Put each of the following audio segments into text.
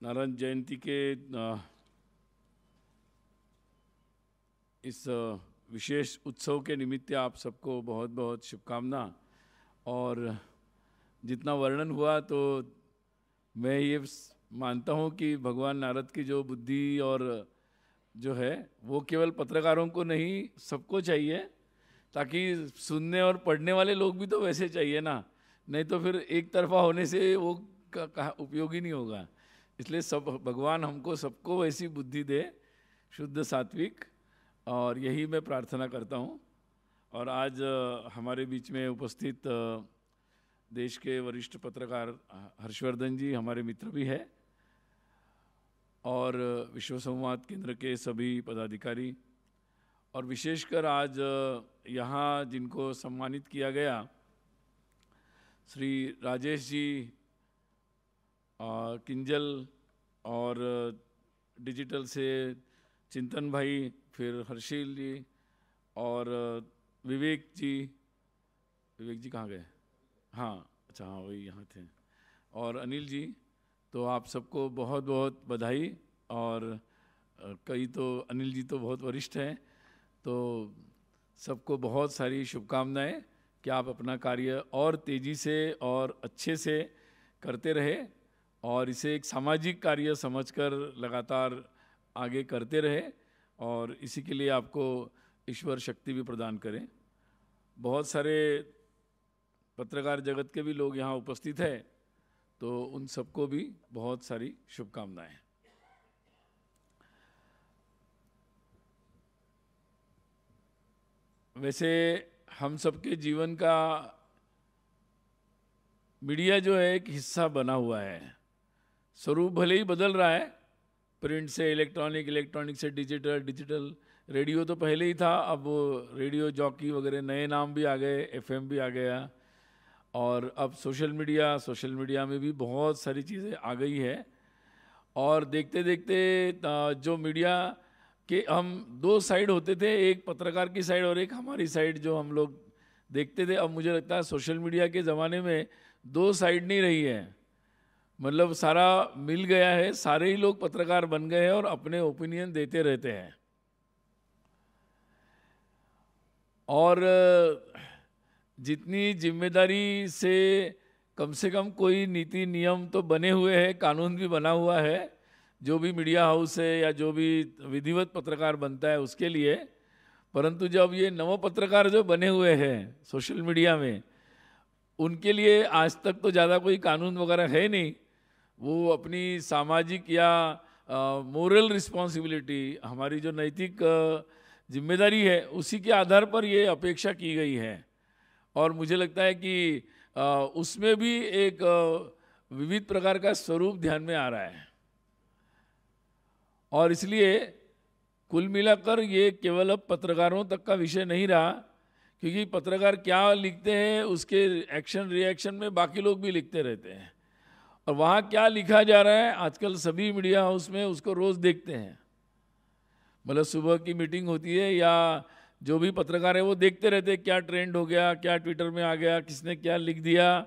नारायण जयंती के इस विशेष उत्सव के निमित्त आप सबको बहुत बहुत शुभकामना। और जितना वर्णन हुआ तो मैं ये मानता हूँ कि भगवान नारद की जो बुद्धि और जो है वो केवल पत्रकारों को नहीं सबको चाहिए ताकि सुनने और पढ़ने वाले लोग भी तो वैसे चाहिए ना। नहीं तो फिर एक तरफा होने से वो का, का उपयोगी नहीं होगा। इसलिए सब, भगवान हमको सबको वैसी बुद्धि दे, शुद्ध सात्विक, और यही मैं प्रार्थना करता हूँ। और आज हमारे बीच में उपस्थित देश के वरिष्ठ पत्रकार हर्षवर्धन जी हमारे मित्र भी है। और विश्व संवाद केंद्र के सभी पदाधिकारी, और विशेषकर आज यहाँ जिनको सम्मानित किया गया, श्री राजेश जी किंजल और डिजिटल से चिंतन भाई, फिर हर्षिल जी और विवेक जी। विवेक जी कहाँ गए? हाँ अच्छा हाँ वही यहाँ थे। और अनिल जी तो आप सबको बहुत बहुत बधाई और कई तो अनिल जी तो बहुत वरिष्ठ हैं तो सबको बहुत सारी शुभकामनाएँ। कि आप अपना कार्य और तेज़ी से और अच्छे से करते रहे और इसे एक सामाजिक कार्य समझकर लगातार आगे करते रहे और इसी के लिए आपको ईश्वर शक्ति भी प्रदान करें। बहुत सारे पत्रकार जगत के भी लोग यहाँ उपस्थित हैं तो उन सबको भी बहुत सारी शुभकामनाएँ। वैसे हम सबके जीवन का मीडिया जो है एक हिस्सा बना हुआ है। स्वरूप भले ही बदल रहा है, प्रिंट से इलेक्ट्रॉनिक इलेक्ट्रॉनिक से डिजिटल डिजिटल, रेडियो तो पहले ही था, अब रेडियो, जॉकी वगैरह नए नाम भी आ गए, एफएम भी आ गया, और अब सोशल मीडिया सोशल मीडिया में भी बहुत सारी चीज़ें आ गई है, और देखते देखते जो मीडिया के हम दो साइड होते थे, एक पत्रकार की साइड और एक हमारी साइड जो हम लोग देखते थे, अब मुझे लगता है सोशल मीडिया के ज़माने में दो साइड नहीं रही है। मतलब सारा मिल गया है, सारे ही लोग पत्रकार बन गए हैं और अपने ओपिनियन देते रहते हैं। और, जितनी ज़िम्मेदारी से कम से कम कोई नीति नियम तो बने हुए हैं, कानून भी बना हुआ है, जो भी मीडिया हाउस है या जो भी विधिवत पत्रकार बनता है उसके लिए, परंतु जब ये नव पत्रकार जो बने हुए हैं सोशल मीडिया में, उनके लिए आज तक तो ज़्यादा कोई कानून वगैरह है नहीं। वो अपनी सामाजिक या मोरल रिस्पॉन्सिबिलिटी हमारी जो नैतिक ज़िम्मेदारी है उसी के आधार पर ये अपेक्षा की गई है। और मुझे लगता है कि अ, उसमें भी एक विविध प्रकार का स्वरूप ध्यान में आ रहा है। और इसलिए कुल मिलाकर ये केवल अब पत्रकारों तक का विषय नहीं रहा क्योंकि पत्रकार क्या लिखते हैं उसके एक्शन रिएक्शन में बाकी लोग भी लिखते रहते हैं। और वहाँ क्या लिखा जा रहा है? आजकल सभी मीडिया हाउस में उसको रोज़ देखते हैं। मतलब सुबह की मीटिंग होती है या जो भी पत्रकार है वो देखते रहते हैं, क्या ट्रेंड हो गया, क्या ट्विटर में आ गया, किसने क्या लिख दिया।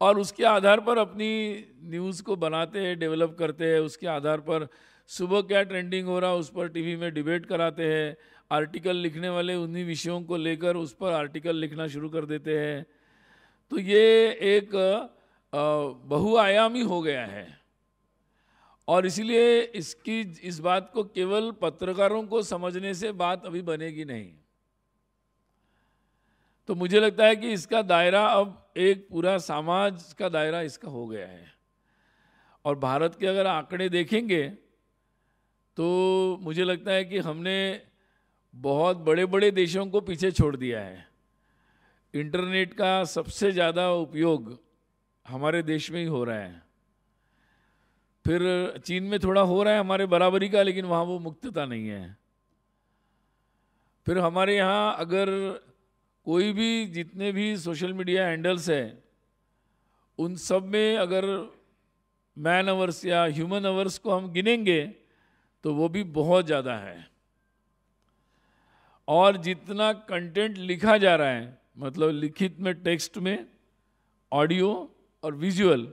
और उसके आधार पर अपनी न्यूज़ को बनाते हैं डेवलप करते हैं। उसके आधार पर सुबह क्या ट्रेंडिंग हो रहा है, उस पर टीवी में डिबेट कराते हैं। आर्टिकल लिखने वाले उन्हीं विषयों को लेकर उस पर आर्टिकल लिखना शुरू कर देते हैं। तो ये एक बहुआयामी हो गया है। और इसलिए इसकी, इस बात को केवल पत्रकारों को समझने से बात अभी बनेगी नहीं। तो मुझे लगता है कि इसका दायरा अब एक पूरा समाज का दायरा इसका हो गया है। और भारत के अगर आंकड़े देखेंगे तो मुझे लगता है कि हमने बहुत बड़े बड़े देशों को पीछे छोड़ दिया है। इंटरनेट का सबसे ज़्यादा उपयोग हमारे देश में ही हो रहा है। फिर चीन में थोड़ा हो रहा है हमारे बराबरी का, लेकिन वहाँ वो मुक्तता नहीं है। फिर हमारे यहाँ अगर कोई भी जितने भी सोशल मीडिया हैंडल्स हैं, उन सब में अगर मैन आवर्स या ह्यूमन आवर्स को हम गिनेंगे तो वो भी बहुत ज़्यादा है। और जितना कंटेंट लिखा जा रहा है मतलब लिखित में, टेक्स्ट में, ऑडियो और विजुअल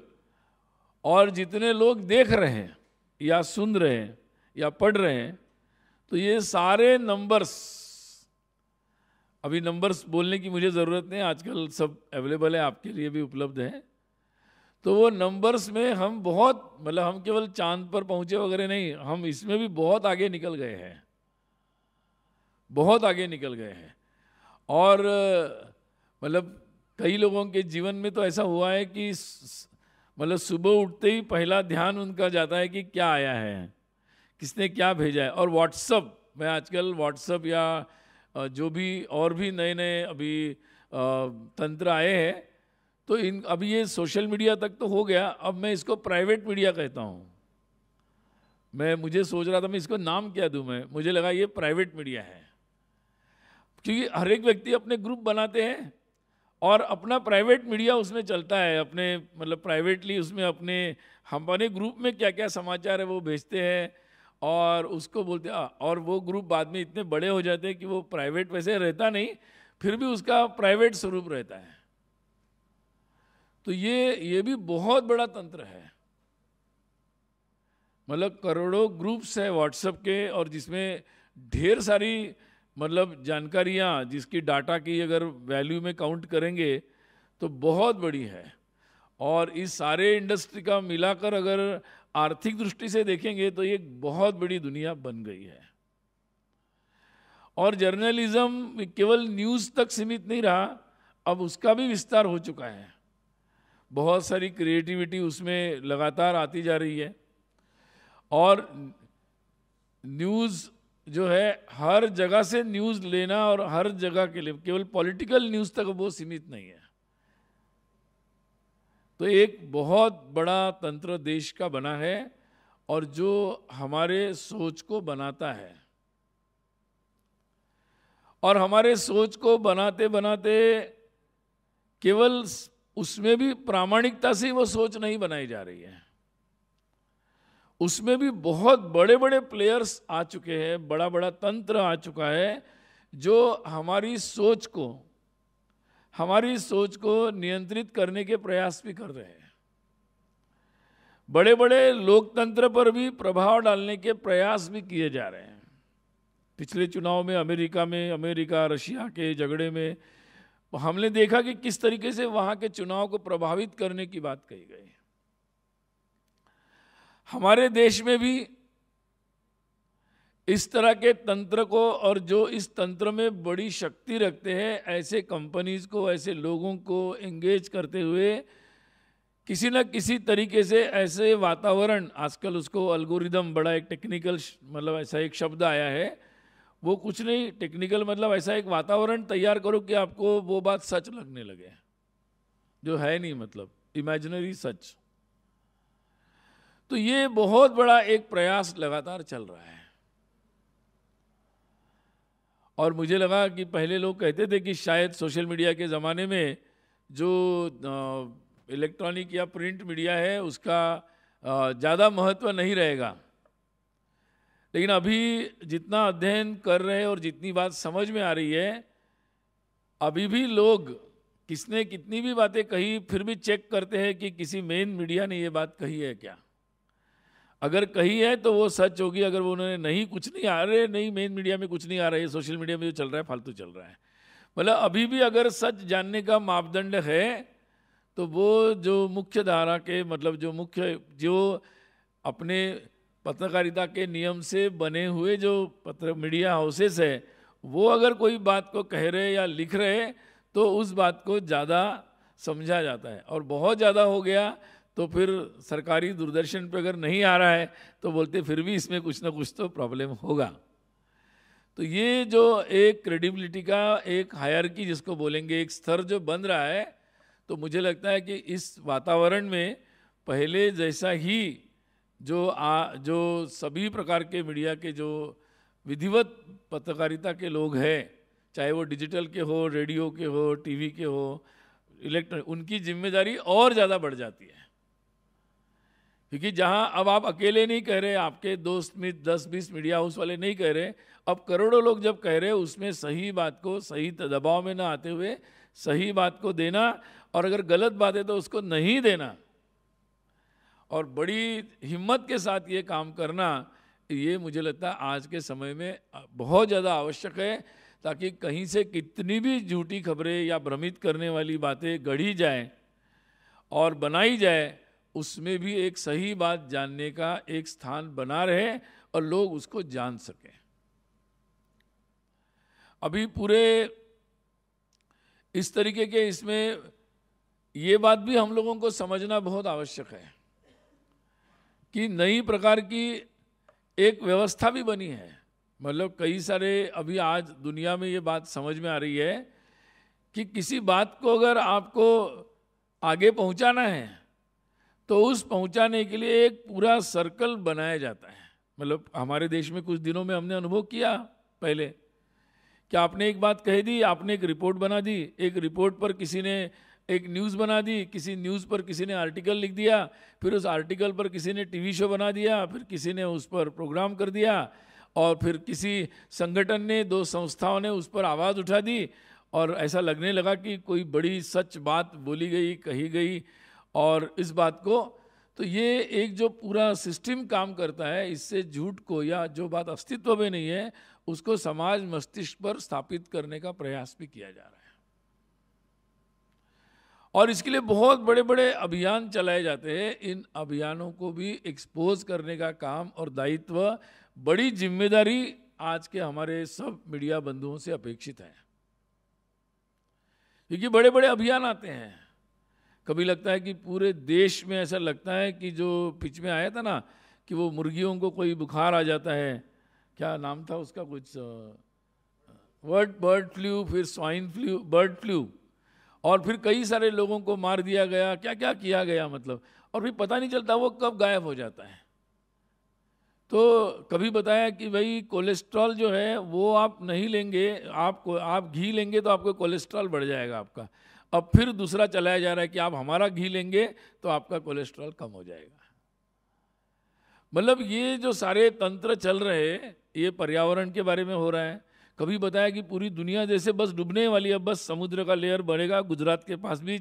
और जितने लोग देख रहे हैं, या सुन रहे हैं, या पढ़ रहे हैं तो ये सारे नंबर्स अभी नंबर्स बोलने की मुझे ज़रूरत नहीं, आजकल सब अवेलेबल है, आपके लिए भी उपलब्ध है। तो वो नंबर्स में हम बहुत मतलब हम केवल चाँद पर पहुँचे वगैरह नहीं, हम इसमें भी बहुत आगे निकल गए हैं। बहुत आगे निकल गए हैं। और मतलब कई लोगों के जीवन में तो ऐसा हुआ है कि मतलब सुबह उठते ही पहला ध्यान उनका जाता है कि क्या आया है, किसने क्या भेजा है। और व्हाट्सअप मैं आजकल व्हाट्सअप या जो भी और भी नए नए अभी तंत्र आए हैं तो इन, अभी ये सोशल मीडिया तक तो हो गया। अब मैं इसको प्राइवेट मीडिया कहता हूँ। मैं, मुझे सोच रहा था मैं इसको नाम क्या दूँ मैं, मुझे लगा ये प्राइवेट मीडिया है। क्योंकि हर एक व्यक्ति अपने ग्रुप बनाते हैं। और अपना प्राइवेट मीडिया उसमें चलता है, अपने मतलब प्राइवेटली उसमें अपने, हम अपने ग्रुप में क्या क्या समाचार है वो भेजते हैं और उसको बोलते हैं और वो ग्रुप बाद में इतने बड़े हो जाते हैं कि वो प्राइवेट वैसे रहता नहीं, फिर भी उसका प्राइवेट स्वरूप रहता है। तो ये ये भी बहुत बड़ा तंत्र है। मतलब करोड़ों ग्रुप्स है व्हाट्सएप के और जिसमें ढेर सारी मतलब जानकारियाँ जिसकी डाटा की अगर वैल्यू में काउंट करेंगे तो बहुत बड़ी है। और इस सारे इंडस्ट्री का मिलाकर अगर आर्थिक दृष्टि से देखेंगे तो ये बहुत बड़ी दुनिया बन गई है। और जर्नलिज्म केवल न्यूज़ तक सीमित नहीं रहा, अब उसका भी विस्तार हो चुका है। बहुत सारी क्रिएटिविटी उसमें लगातार आती जा रही है। और न्यूज़ जो है हर जगह से न्यूज़ लेना और हर जगह के लिए, केवल पॉलिटिकल न्यूज़ तक वो सीमित नहीं है। तो एक बहुत बड़ा तंत्र देश का बना है और जो हमारे सोच को बनाता है। और हमारे सोच को बनाते बनाते केवल उसमें भी प्रामाणिकता से वो सोच नहीं बनाई जा रही है। उसमें भी बहुत बड़े बड़े प्लेयर्स आ चुके हैं बड़ा बड़ा तंत्र आ चुका है, जो हमारी सोच को, हमारी सोच को नियंत्रित करने के प्रयास भी कर रहे हैं। बड़े बड़े लोकतंत्र पर भी प्रभाव डालने के प्रयास भी किए जा रहे हैं। पिछले चुनाव में अमेरिका में, अमेरिका, रशिया के झगड़े में, हमने देखा कि किस तरीके से वहाँ के चुनाव को प्रभावित करने की बात कही गई। हमारे देश में भी इस तरह के तंत्र को और जो इस तंत्र में बड़ी शक्ति रखते हैं, ऐसे कंपनीज़ को, ऐसे लोगों को एंगेज करते हुए किसी न किसी तरीके से ऐसे वातावरण, आजकल उसको अल्गोरिदम बड़ा एक टेक्निकल मतलब ऐसा एक शब्द आया है, वो कुछ नहीं टेक्निकल मतलब ऐसा एक वातावरण तैयार करो कि आपको वो बात सच लगने लगे। जो है नहीं मतलब इमेजिनरी सच। तो ये बहुत बड़ा एक प्रयास लगातार चल रहा है। और मुझे लगा कि पहले लोग कहते थे कि शायद सोशल मीडिया के ज़माने में जो इलेक्ट्रॉनिक या प्रिंट मीडिया है, उसका ज़्यादा महत्व नहीं रहेगा। लेकिन अभी जितना अध्ययन कर रहे और जितनी बात समझ में आ रही है, अभी भी लोग किसने कितनी भी बातें कही, फिर भी चेक करते हैं कि किसी मेन मीडिया ने ये बात कही है क्या। अगर कही है तो वो सच होगी, अगर वो उन्होंने नहीं, कुछ नहीं आ रहे नहीं मेन मीडिया में कुछ नहीं आ रहा है सोशल मीडिया में जो चल रहा है, फालतू चल रहा है। मतलब अभी भी अगर सच जानने का मापदंड है तो वो जो मुख्य धारा के मतलब जो मुख्य, जो अपने पत्रकारिता के नियम से बने हुए जो पत्र मीडिया हाउसेस है, वो अगर कोई बात को कह रहे या लिख रहे तो उस बात को ज़्यादा समझा जाता है। और बहुत ज़्यादा हो गया तो फिर सरकारी दूरदर्शन पे अगर नहीं आ रहा है तो बोलते फिर भी इसमें कुछ ना कुछ तो प्रॉब्लम होगा। तो ये जो एक क्रेडिबिलिटी का एक हायर की जिसको बोलेंगे, एक स्तर जो बन रहा है तो मुझे लगता है कि इस वातावरण में पहले जैसा ही जो आ, जो सभी प्रकार के मीडिया के जो विधिवत पत्रकारिता के लोग हैं, चाहे वो डिजिटल के हो रेडियो के हो टीवी के हो इलेक्ट्रॉनिक उनकी ज़िम्मेदारी और ज़्यादा बढ़ जाती है। क्योंकि जहाँ अब आप अकेले नहीं कह रहे, आपके दोस्त मित्र दस बीस मीडिया हाउस वाले नहीं कह रहे, अब करोड़ों लोग जब कह रहे उसमें सही बात को सही दबाव में ना आते हुए सही बात को देना और अगर गलत बात है तो उसको नहीं देना। और बड़ी हिम्मत के साथ ये काम करना, ये मुझे लगता है आज के समय में बहुत ज़्यादा आवश्यक है, ताकि कहीं से कितनी भी झूठी खबरें या भ्रमित करने वाली बातें गढ़ी जाए और बनाई जाए उसमें भी एक सही बात जानने का एक स्थान बना रहे और लोग उसको जान सकें। अभी पूरे इस तरीके के इसमें ये बात भी हम लोगों को समझना बहुत आवश्यक है कि नई प्रकार की एक व्यवस्था भी बनी है। मतलब कई सारे अभी आज दुनिया में ये बात समझ में आ रही है कि किसी बात को अगर आपको आगे पहुंचाना है तो उस पहुँचाने के लिए एक पूरा सर्कल बनाया जाता है। मतलब हमारे देश में कुछ दिनों में हमने अनुभव किया पहले। कि आपने एक बात कह दी? आपने एक रिपोर्ट बना दी। एक रिपोर्ट पर किसी ने एक न्यूज़ बना दी, किसी न्यूज़ पर किसी ने आर्टिकल लिख दिया, फिर उस आर्टिकल पर किसी ने टीवी शो बना दिया, फिर किसी ने उस पर प्रोग्राम कर दिया, और फिर किसी संगठन ने, दो संस्थाओं ने उस पर आवाज़ उठा दी, और ऐसा लगने लगा कि कोई बड़ी सच बात बोली गई, कही गई और इस बात को तो ये एक जो पूरा सिस्टम काम करता है, इससे झूठ को या जो बात अस्तित्व में नहीं है, उसको समाज मस्तिष्क पर स्थापित करने का प्रयास भी किया जा रहा है। और इसके लिए बहुत बड़े बड़े अभियान चलाए जाते हैं। इन अभियानों को भी एक्सपोज करने का काम और दायित्व बड़ी ज़िम्मेदारी आज के हमारे सब मीडिया बंधुओं से अपेक्षित है। क्योंकि बड़े बड़े अभियान आते हैं। कभी लगता है कि पूरे देश में ऐसा लगता है कि जो पिच में आया था ना, कि वो मुर्गियों को कोई बुखार आ जाता है। क्या नाम था उसका कुछ वर्ड बर्ड फ्लू फिर स्वाइन फ्लू बर्ड फ्लू और फिर कई सारे लोगों को मार दिया गया क्या क्या किया गया मतलब? और फिर पता नहीं चलता वो कब गायब हो जाता है। तो कभी बताया कि भाई कोलेस्ट्रॉल जो है, वो आप नहीं लेंगे आप आप घी लेंगे तो आपको कोलेस्ट्रॉल बढ़ जाएगा आपका। अब फिर दूसरा चलाया जा रहा है कि आप हमारा घी लेंगे तो आपका कोलेस्ट्रॉल कम हो जाएगा। मतलब ये जो सारे तंत्र चल रहे ये पर्यावरण के बारे में हो रहा है। कभी बताया कि पूरी दुनिया जैसे बस डूबने वाली है बस समुद्र का लेयर बढ़ेगा, गुजरात के पास भी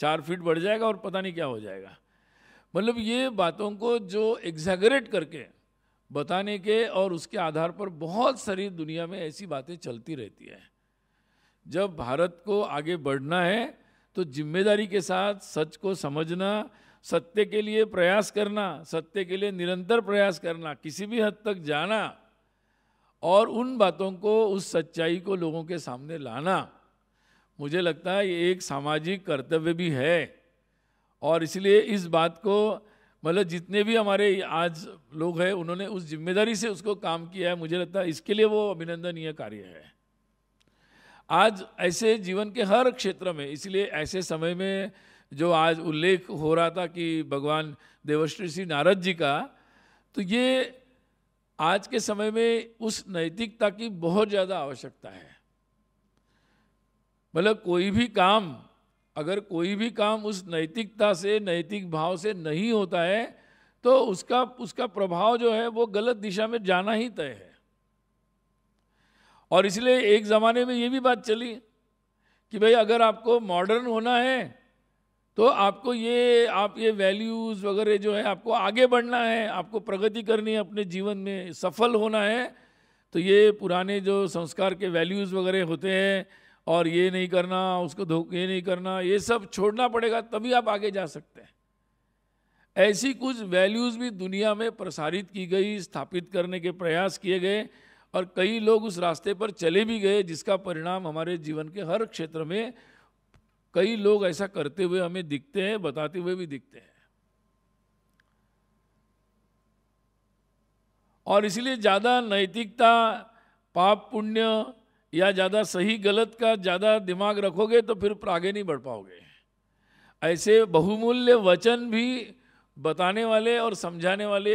चार फीट बढ़ जाएगा और पता नहीं क्या हो जाएगा। मतलब ये बातों को जो एग्जैगरेट करके, बताने के और उसके आधार पर बहुत सारी दुनिया में ऐसी बातें चलती रहती है। जब भारत को आगे बढ़ना है तो ज़िम्मेदारी के साथ सच को समझना, सत्य के लिए प्रयास करना, सत्य के लिए निरंतर प्रयास करना, किसी भी हद तक जाना और उन बातों को, उस सच्चाई को लोगों के सामने लाना। मुझे लगता है ये एक सामाजिक कर्तव्य भी है और इसलिए इस बात को मतलब जितने भी हमारे आज लोग हैं, उन्होंने उस ज़िम्मेदारी से उसको काम किया है। मुझे लगता है इसके लिए वो अभिनंदनीय कार्य है। आज ऐसे जीवन के हर क्षेत्र में, इसलिए ऐसे समय में जो आज उल्लेख हो रहा था कि भगवान देवश्री श्री नारद जी का तो ये आज के समय में उस नैतिकता की बहुत ज़्यादा आवश्यकता है। मतलब कोई भी काम, अगर कोई भी काम उस नैतिकता से, नैतिक भाव से नहीं होता है तो उसका उसका प्रभाव जो है वो गलत दिशा में जाना ही तय है। और इसलिए एक ज़माने में ये भी बात चली कि भाई अगर आपको मॉडर्न होना है तो आपको ये, आप ये वैल्यूज़ वगैरह जो है, आपको आगे बढ़ना है, आपको प्रगति करनी है अपने जीवन में, सफल होना है तो ये पुराने जो संस्कार के वैल्यूज़ वगैरह होते हैं, और ये नहीं करना, उसको ये नहीं करना, ये सब छोड़ना पड़ेगा, तभी आप आगे जा सकते हैं। ऐसी कुछ वैल्यूज़ भी दुनिया में प्रसारित की गई, स्थापित करने के प्रयास किए गए और कई लोग उस रास्ते पर चले भी गए जिसका परिणाम हमारे जीवन के हर क्षेत्र में कई लोग ऐसा करते हुए हमें दिखते हैं, बताते हुए भी दिखते हैं। और इसलिए ज़्यादा नैतिकता, पाप पुण्य या ज़्यादा सही गलत का ज़्यादा दिमाग रखोगे तो फिर आगे नहीं बढ़ पाओगे। ऐसे बहुमूल्य वचन भी बताने वाले और समझाने वाले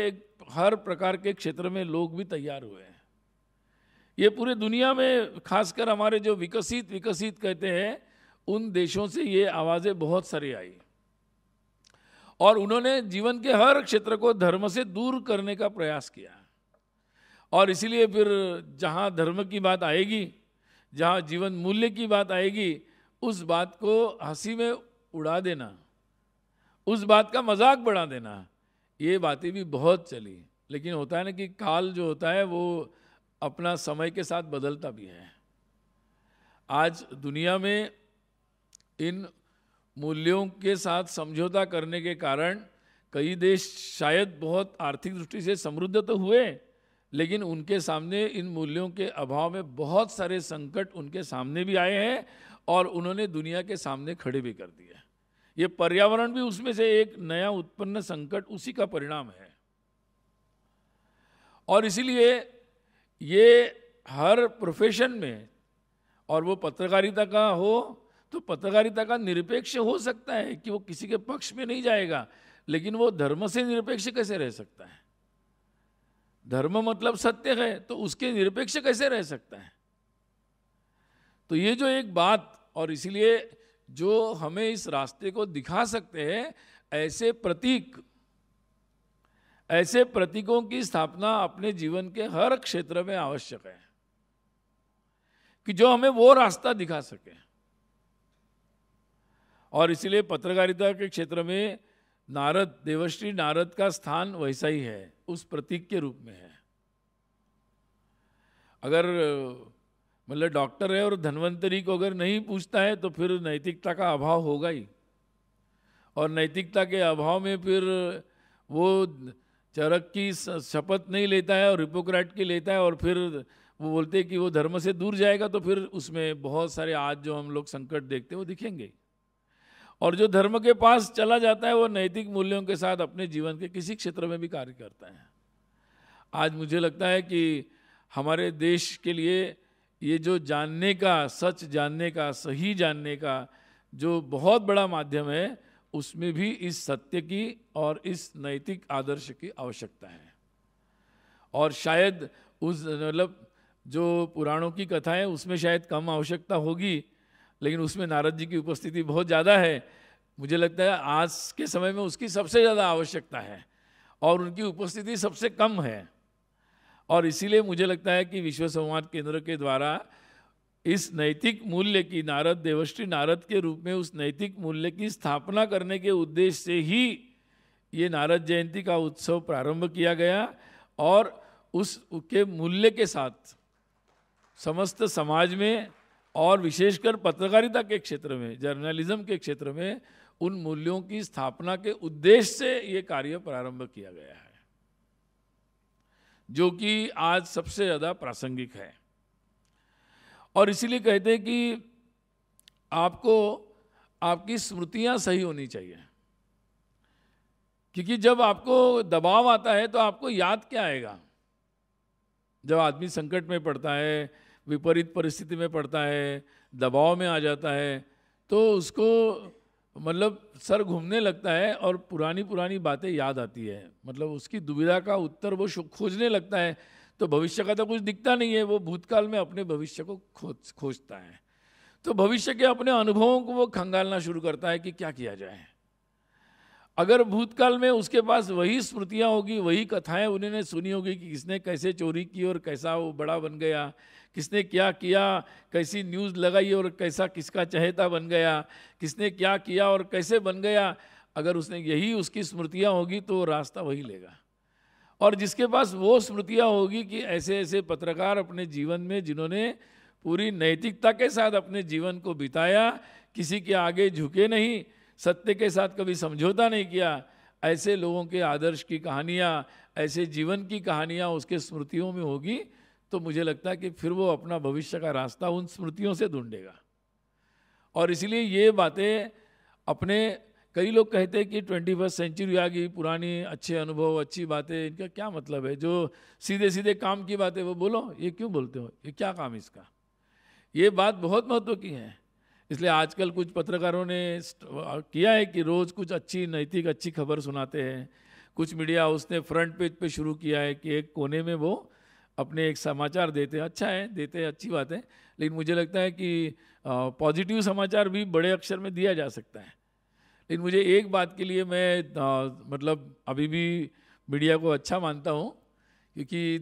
हर प्रकार के क्षेत्र में लोग भी तैयार हुए हैं। ये पूरे दुनिया में, खासकर हमारे जो विकसित विकसित कहते हैं, उन देशों से ये आवाज़ें बहुत सारी आई। और उन्होंने जीवन के हर क्षेत्र को धर्म से दूर करने का प्रयास किया। और इसीलिए फिर जहाँ धर्म की बात आएगी, जहाँ जीवन मूल्य की बात आएगी, उस बात को हँसी में उड़ा देना, उस बात का मज़ाक बढ़ा देना, ये बातें भी बहुत चली। लेकिन होता है ना कि काल जो होता है, वो अपना समय के साथ बदलता भी है। आज दुनिया में इन मूल्यों के साथ समझौता करने के कारण कई देश शायद बहुत आर्थिक दृष्टि से समृद्ध तो हुए, लेकिन उनके सामने इन मूल्यों के अभाव में बहुत सारे संकट उनके सामने भी आए हैं और उन्होंने दुनिया के सामने खड़े भी कर दिए। ये पर्यावरण भी उसमें से एक नया उत्पन्न संकट उसी का परिणाम है। और इसीलिए ये हर प्रोफेशन में, और वो पत्रकारिता का हो तो पत्रकारिता का निरपेक्ष हो सकता है कि वो किसी के पक्ष में नहीं जाएगा, लेकिन वो धर्म से निरपेक्ष कैसे रह सकता है? धर्म मतलब सत्य है तो उसके निरपेक्ष कैसे रह सकता है? तो ये जो एक बात, और इसलिए जो हमें इस रास्ते को दिखा सकते हैं, ऐसे प्रतीक ऐसे प्रतीकों की स्थापना अपने जीवन के हर क्षेत्र में आवश्यक है कि जो हमें वो रास्ता दिखा सके। और इसलिए पत्रकारिता के क्षेत्र में नारद देवश्री नारद का स्थान वैसा ही है, उस प्रतीक के रूप में है। अगर मतलब डॉक्टर है और धनवंतरी को अगर नहीं पूछता है तो फिर नैतिकता का अभाव होगा ही। और नैतिकता के अभाव में फिर वो चरक की शपथ नहीं लेता है और हिपोक्रेट की लेता है और फिर वो बोलते हैं कि वो धर्म से दूर जाएगा तो फिर उसमें बहुत सारे आज जो हम लोग संकट देखते हैं वो दिखेंगे। और जो धर्म के पास चला जाता है वो नैतिक मूल्यों के साथ अपने जीवन के किसी क्षेत्र में भी कार्य करता है। आज मुझे लगता है कि हमारे देश के लिए ये जो जानने का, सच जानने का, सही जानने का जो बहुत बड़ा माध्यम है उसमें भी इस सत्य की और इस नैतिक आदर्श की आवश्यकता है। और शायद उस मतलब जो पुराणों की कथाएँ, उसमें शायद कम आवश्यकता होगी, लेकिन उसमें नारद जी की उपस्थिति बहुत ज़्यादा है। मुझे लगता है आज के समय में उसकी सबसे ज़्यादा आवश्यकता है और उनकी उपस्थिति सबसे कम है। और इसीलिए मुझे लगता है कि विश्व संवाद केंद्र के द्वारा इस नैतिक मूल्य की नारद, देवश्री नारद के रूप में उस नैतिक मूल्य की स्थापना करने के उद्देश्य से ही ये नारद जयंती का उत्सव प्रारंभ किया गया और उस के मूल्य के साथ समस्त समाज में और विशेषकर पत्रकारिता के क्षेत्र में, जर्नलिज्म के क्षेत्र में उन मूल्यों की स्थापना के उद्देश्य से ये कार्य प्रारंभ किया गया है, जो कि आज सबसे ज़्यादा प्रासंगिक है। और इसीलिए कहते हैं कि आपको, आपकी स्मृतियाँ सही होनी चाहिए। क्योंकि जब आपको दबाव आता है तो आपको याद क्या आएगा? जब आदमी संकट में पड़ता है, विपरीत परिस्थिति में पड़ता है, दबाव में आ जाता है तो उसको मतलब सर घूमने लगता है और पुरानी पुरानी बातें याद आती है। मतलब उसकी दुविधा का उत्तर वो खोजने लगता है तो भविष्य का तो कुछ दिखता नहीं है, वो भूतकाल में अपने भविष्य को खोज, खोजता है। तो भविष्य के अपने अनुभवों को वो खंगालना शुरू करता है कि क्या किया जाए। अगर भूतकाल में उसके पास वही स्मृतियाँ होगी, वही कथाएँ उन्होंने सुनी होगी कि किसने कैसे चोरी की और कैसा वो बड़ा बन गया, किसने क्या किया, कैसी न्यूज़ लगाई और कैसा किसका चहेता बन गया, किसने क्या किया और कैसे बन गया, अगर उसने यही उसकी स्मृतियाँ होगी तो रास्ता वही लेगा। और जिसके पास वो स्मृतियाँ होगी कि ऐसे ऐसे पत्रकार अपने जीवन में जिन्होंने पूरी नैतिकता के साथ अपने जीवन को बिताया, किसी के आगे झुके नहीं, सत्य के साथ कभी समझौता नहीं किया, ऐसे लोगों के आदर्श की कहानियाँ, ऐसे जीवन की कहानियाँ उसके स्मृतियों में होगी तो मुझे लगता है कि फिर वो अपना भविष्य का रास्ता उन स्मृतियों से ढूंढेगा। और इसलिए ये बातें अपने कई लोग कहते हैं कि ट्वेंटी फ़र्स्ट सेंचुरी आ गई, पुरानी अच्छे अनुभव, अच्छी बातें, इनका क्या मतलब है? जो सीधे सीधे काम की बातें, वो बोलो, ये क्यों बोलते हो? ये क्या काम इसका? ये बात बहुत महत्व की है। इसलिए आजकल कुछ पत्रकारों ने किया है कि रोज़ कुछ अच्छी नैतिक, अच्छी खबर सुनाते हैं। कुछ मीडिया उसने फ्रंट पेज पे शुरू किया है कि एक कोने में वो अपने एक समाचार देते हैं। अच्छा है, देते हैं, अच्छी बात है। लेकिन मुझे लगता है कि पॉजिटिव समाचार भी बड़े अक्षर में दिया जा सकता है। लेकिन मुझे एक बात के लिए मैं आ, मतलब अभी भी मीडिया को अच्छा मानता हूँ क्योंकि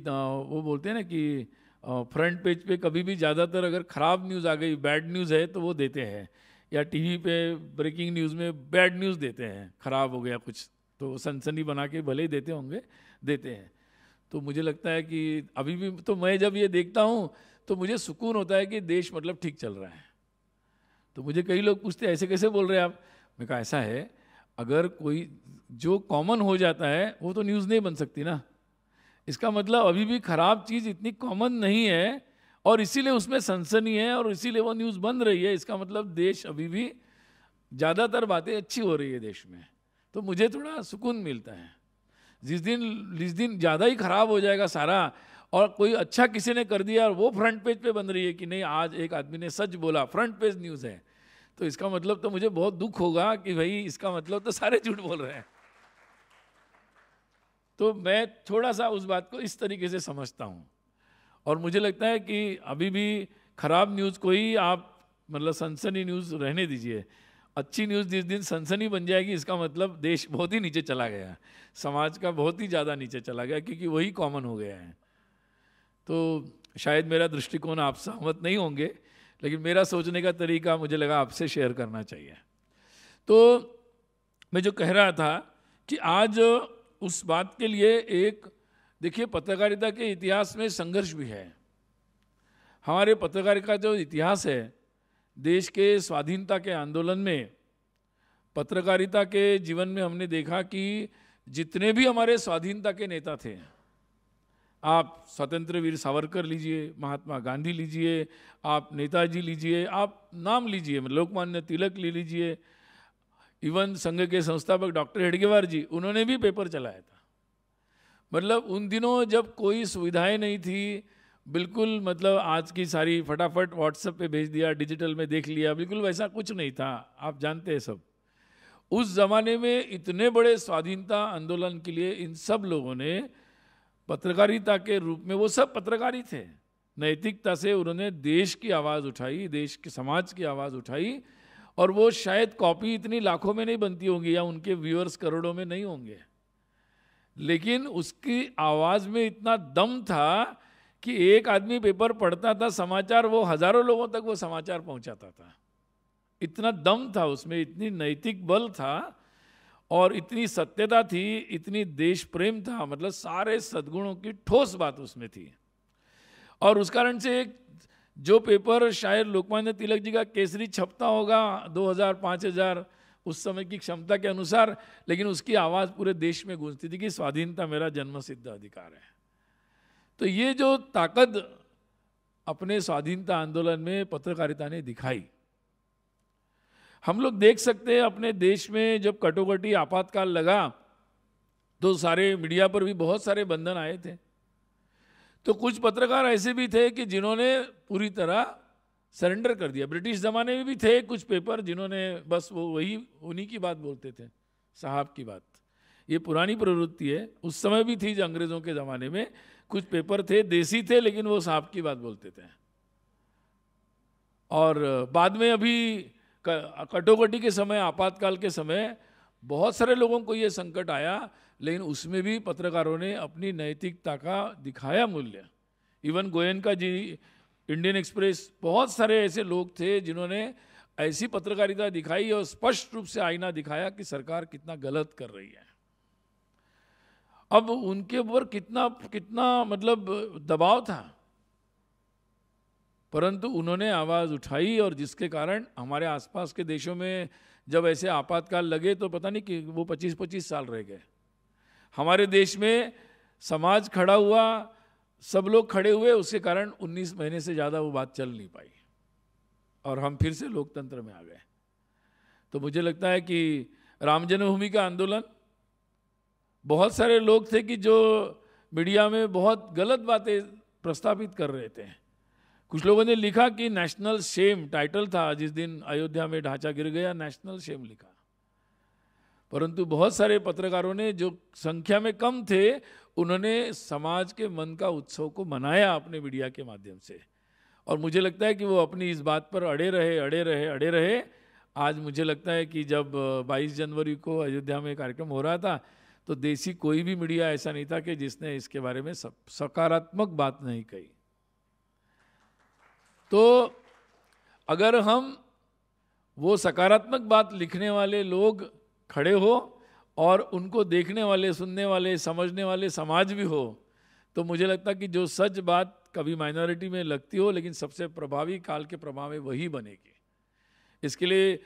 वो बोलते हैं ना कि फ्रंट पेज पे कभी भी ज़्यादातर अगर ख़राब न्यूज़ आ गई बैड न्यूज़ है तो वो देते हैं। या टीवी पे ब्रेकिंग न्यूज़ में बैड न्यूज़ देते हैं ख़राब हो गया कुछ तो सनसनी बना के भले ही देते होंगे देते हैं। तो मुझे लगता है कि अभी भी तो मैं जब ये देखता हूँ तो मुझे सुकून होता है कि देश मतलब ठीक चल रहा है। तो मुझे कई लोग पूछते ऐसे कैसे बोल रहे हैं आप? मैं कहा, ऐसा है, अगर कोई, जो कॉमन हो जाता है, वो तो न्यूज़ नहीं बन सकती ना। इसका मतलब अभी भी खराब चीज़ इतनी कॉमन नहीं है, और इसीलिए उसमें सनसनी है, और इसीलिए वो न्यूज़ बन रही है। इसका मतलब देश अभी भी, ज़्यादातर बातें अच्छी हो रही है देश में। तो मुझे थोड़ा सुकून मिलता है। जिस दिन जिस दिन ज़्यादा ही खराब हो जाएगा सारा, और कोई अच्छा किसी ने कर दिया, और वो फ्रंट पेज पे बन रही है कि नहीं, आज एक आदमी ने सच बोला फ्रंट पेज न्यूज़ है। तो इसका मतलब तो मुझे बहुत दुख होगा कि भाई इसका मतलब तो सारे झूठ बोल रहे हैं। तो मैं थोड़ा सा उस बात को इस तरीके से समझता हूँ। और मुझे लगता है कि अभी भी खराब न्यूज़ को ही आप मतलब सनसनी न्यूज़ रहने दीजिए। अच्छी न्यूज़ जिस दिन सनसनी बन जाएगी, इसका मतलब देश बहुत ही नीचे चला गया समाज का बहुत ही ज़्यादा नीचे चला गया क्योंकि वही कॉमन हो गया है। तो शायद मेरा दृष्टिकोण आप सहमत नहीं होंगे लेकिन मेरा सोचने का तरीका मुझे लगा आपसे शेयर करना चाहिए। तो मैं जो कह रहा था कि आज उस बात के लिए एक, देखिए, पत्रकारिता के इतिहास में संघर्ष भी है। हमारे पत्रकारिता का जो इतिहास है, देश के स्वाधीनता के आंदोलन में, पत्रकारिता के जीवन में हमने देखा कि जितने भी हमारे स्वाधीनता के नेता थे आप स्वतंत्र वीर सावरकर लीजिए, महात्मा गांधी लीजिए, आप नेताजी लीजिए, आप नाम लीजिए, लोकमान्य तिलक ले लीजिए। इवन संघ के संस्थापक डॉक्टर हेडगेवार जी, उन्होंने भी पेपर चलाया था। मतलब उन दिनों जब कोई सुविधाएँ नहीं थी, बिल्कुल मतलब आज की सारी फटाफट व्हाट्सएप पे भेज दिया डिजिटल में देख लिया, बिल्कुल वैसा कुछ नहीं था, आप जानते हैं सब। उस ज़माने में इतने बड़े स्वाधीनता आंदोलन के लिए इन सब लोगों ने पत्रकारिता के रूप में वो सब पत्रकारी थे। नैतिकता से उन्होंने देश की आवाज़ उठाई, देश के समाज की आवाज़ उठाई, और वो शायद कॉपी इतनी लाखों में नहीं बनती होंगी या उनके व्यूअर्स करोड़ों में नहीं होंगे। लेकिन उसकी आवाज़ में इतना दम था कि एक आदमी पेपर पढ़ता था, समाचार वो हज़ारों लोगों तक वो समाचार पहुंचाता था। इतना दम था उसमें, इतनी नैतिक बल था और इतनी सत्यता थी, इतनी देश प्रेम था मतलब सारे सद्गुणों की ठोस बात उसमें थी। और उस कारण से एक, जो पेपर शायद लोकमान्य तिलक जी का केसरी छपता होगा 2000 5000 उस समय की क्षमता के अनुसार, लेकिन उसकी आवाज़ पूरे देश में गूंजती थी कि स्वाधीनता मेरा जन्म सिद्ध अधिकार है। तो ये जो ताकत अपने स्वाधीनता आंदोलन में पत्रकारिता ने दिखाई हम लोग देख सकते हैं अपने देश में जब कटोकटी आपातकाल लगा तो सारे मीडिया पर भी बहुत सारे बंधन आए थे। तो कुछ पत्रकार ऐसे भी थे कि जिन्होंने पूरी तरह सरेंडर कर दिया। ब्रिटिश ज़माने में भी थे कुछ पेपर जिन्होंने बस वो वही, उन्हीं की बात बोलते थे, साहब की बात। ये पुरानी प्रवृत्ति है। उस समय भी थी जो अंग्रेज़ों के ज़माने में कुछ पेपर थे, देसी थे, लेकिन वो साहब की बात बोलते थे। और बाद में अभी कटोकटी के समय, आपातकाल के समय बहुत सारे लोगों को ये संकट आया, लेकिन उसमें भी पत्रकारों ने अपनी नैतिकता का दिखाया मूल्य। Even Goenka ji, Indian Express, बहुत सारे ऐसे लोग थे जिन्होंने ऐसी पत्रकारिता दिखाई और स्पष्ट रूप से आईना दिखाया कि सरकार कितना गलत कर रही है। अब उनके ऊपर कितना कितना मतलब दबाव था? परंतु उन्होंने आवाज़ उठाई और जिसके कारण हमारे आसपास के देशों में जब ऐसे आपातकाल लगे तो पता नहीं कि वो पच्चीस पच्चीस साल रह गए। हमारे देश में समाज खड़ा हुआ, सब लोग खड़े हुए, उसके कारण 19 महीने से ज़्यादा वो बात चल नहीं पाई और हम फिर से लोकतंत्र में आ गए। तो मुझे लगता है कि राम जन्मभूमि का आंदोलन, बहुत सारे लोग थे कि जो मीडिया में बहुत गलत बातें प्रस्तावित कर रहे थे। कुछ लोगों ने लिखा कि नेशनल शेम, टाइटल था जिस दिन अयोध्या में ढांचा गिर गया, नेशनल शेम लिखा। परंतु बहुत सारे पत्रकारों ने जो संख्या में कम थे, उन्होंने समाज के मन का उत्सव को मनाया अपने मीडिया के माध्यम से। और मुझे लगता है कि वो अपनी इस बात पर अड़े रहे अड़े रहे अड़े रहे। आज मुझे लगता है कि जब 22 जनवरी को अयोध्या में कार्यक्रम हो रहा था तो देसी कोई भी मीडिया ऐसा नहीं था कि जिसने इसके बारे में सकारात्मक बात नहीं कही। तो अगर हम वो सकारात्मक बात लिखने वाले लोग खड़े हो और उनको देखने वाले, सुनने वाले, समझने वाले समाज भी हो तो मुझे लगता है कि जो सच बात कभी माइनॉरिटी में लगती हो, लेकिन सबसे प्रभावी काल के प्रभाव में वही बनेगी। इसके लिए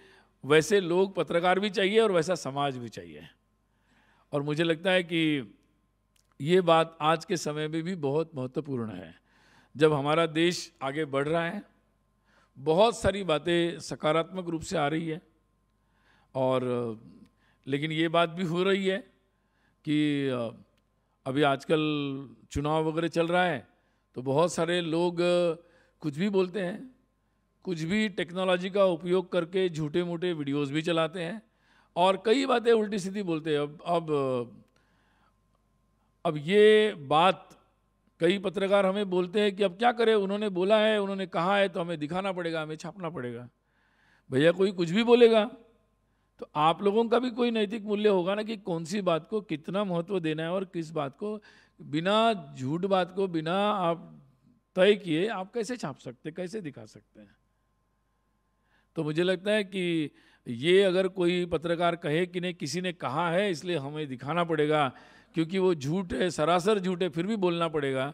वैसे लोग पत्रकार भी चाहिए और वैसा समाज भी चाहिए। और मुझे लगता है कि ये बात आज के समय में भी बहुत महत्वपूर्ण है। जब हमारा देश आगे बढ़ रहा है, बहुत सारी बातें सकारात्मक रूप से आ रही है। और, लेकिन ये बात भी हो रही है कि, अभी आजकल चुनाव वगैरह चल रहा है तो बहुत सारे लोग, कुछ भी बोलते हैं, कुछ भी टेक्नोलॉजी का उपयोग करके झूठे मूठे वीडियोस भी चलाते हैं और कई बातें उल्टी सीधी बोलते हैं। अब अब अब ये बात कई पत्रकार हमें बोलते हैं कि अब क्या करें? उन्होंने बोला है, उन्होंने कहा है तो हमें दिखाना पड़ेगा, हमें छापना पड़ेगा। भैया, कोई कुछ भी बोलेगा? तो आप लोगों का भी कोई नैतिक मूल्य होगा ना कि कौन सी बात को कितना महत्व देना है और किस बात को, बिना झूठ बात को, बिना आप तय किए, आप कैसे छाप सकते, कैसे दिखा सकते हैं? तो मुझे लगता है कि ये अगर कोई पत्रकार कहे कि नहीं, किसी ने कहा है, इसलिए हमें दिखाना पड़ेगा। क्योंकि वो झूठ है, सरासर झूठ है, फिर भी बोलना पड़ेगा।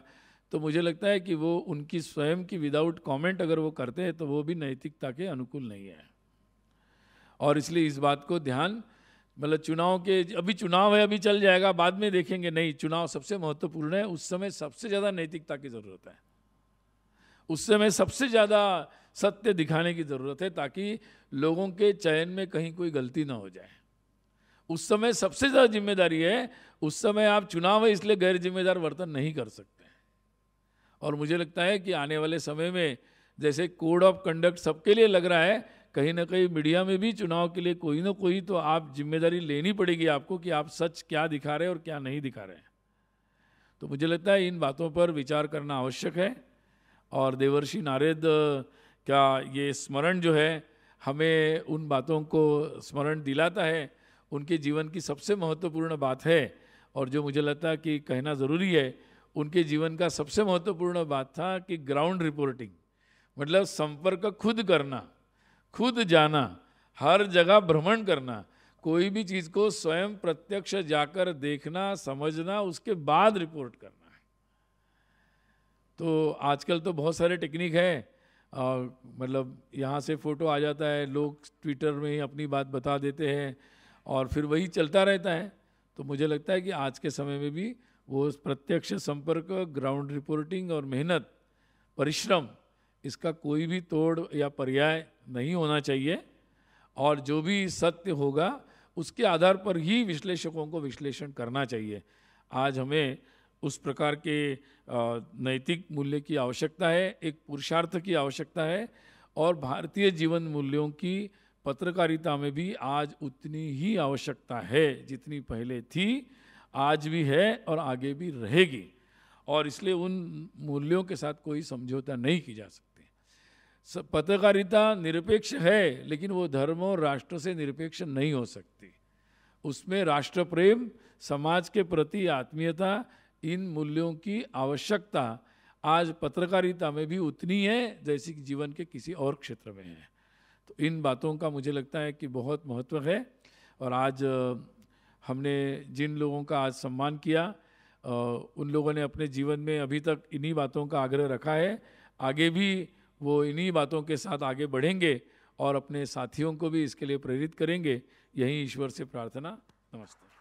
तो मुझे लगता है कि वो उनकी स्वयं की विदाउट कमेंट अगर वो करते हैं तो वो भी नैतिकता के अनुकूल नहीं है। और इसलिए इस बात को ध्यान मतलब चुनाव के, अभी चुनाव है, अभी चल जाएगा, बाद में देखेंगे। नहीं, चुनाव सबसे महत्वपूर्ण है, उस समय सबसे ज़्यादा नैतिकता की ज़रूरत है। उस समय सबसे ज़्यादा सत्य दिखाने की ज़रूरत है, ताकि लोगों के चयन में कहीं कोई गलती ना हो जाए। उस समय सबसे ज़्यादा ज़िम्मेदारी है, उस समय आप चुनाव है, इसलिए गैर जिम्मेदार वर्तन नहीं कर सकते और मुझे लगता है कि आने वाले समय में जैसे कोड ऑफ़ कंडक्ट सबके लिए लग रहा है, कहीं ना कहीं मीडिया में भी चुनाव के लिए कोई ना कोई तो आप ज़िम्मेदारी लेनी पड़ेगी आपको कि आप सच क्या दिखा रहे हैं और क्या नहीं दिखा रहे हैं। तो मुझे लगता है इन बातों पर विचार करना आवश्यक है। और देवर्षि नारद का ये स्मरण जो है, हमें उन बातों को स्मरण दिलाता है उनके जीवन की सबसे महत्वपूर्ण बात है और जो मुझे लगता है कि कहना ज़रूरी है, उनके जीवन का सबसे महत्वपूर्ण बात था कि ग्राउंड रिपोर्टिंग मतलब संपर्क खुद करना, खुद जाना, हर जगह भ्रमण करना, कोई भी चीज़ को स्वयं प्रत्यक्ष जाकर देखना, समझना, उसके बाद रिपोर्ट करना है। तो आजकल तो बहुत सारे टेक्निक है मतलब यहाँ से फ़ोटो आ जाता है, लोग ट्विटर में ही अपनी बात बता देते हैं और फिर वही चलता रहता है। तो मुझे लगता है कि आज के समय में भी वो प्रत्यक्ष संपर्क ग्राउंड रिपोर्टिंग और मेहनत, परिश्रम, इसका कोई भी तोड़ या पर्याय नहीं होना चाहिए। और जो भी सत्य होगा, उसके आधार पर ही विश्लेषकों को विश्लेषण करना चाहिए। आज हमें उस प्रकार के नैतिक मूल्य की आवश्यकता है, एक पुरुषार्थ की आवश्यकता है और भारतीय जीवन मूल्यों की पत्रकारिता में भी आज उतनी ही आवश्यकता है जितनी पहले थी, आज भी है और आगे भी रहेगी। और इसलिए उन मूल्यों के साथ कोई समझौता नहीं की जा सकती। पत्रकारिता निरपेक्ष है, लेकिन वो धर्म और राष्ट्र से निरपेक्ष नहीं हो सकती। उसमें राष्ट्र प्रेम समाज के प्रति आत्मीयता, इन मूल्यों की आवश्यकता आज पत्रकारिता में भी उतनी है जैसी कि जीवन के किसी और क्षेत्र में है। इन बातों का मुझे लगता है कि बहुत महत्व है। और आज हमने जिन लोगों का आज सम्मान किया उन लोगों ने अपने जीवन में अभी तक इन्हीं बातों का आग्रह रखा है। आगे भी वो इन्हीं बातों के साथ आगे बढ़ेंगे और अपने साथियों को भी इसके लिए प्रेरित करेंगे। यही ईश्वर से प्रार्थना। नमस्ते।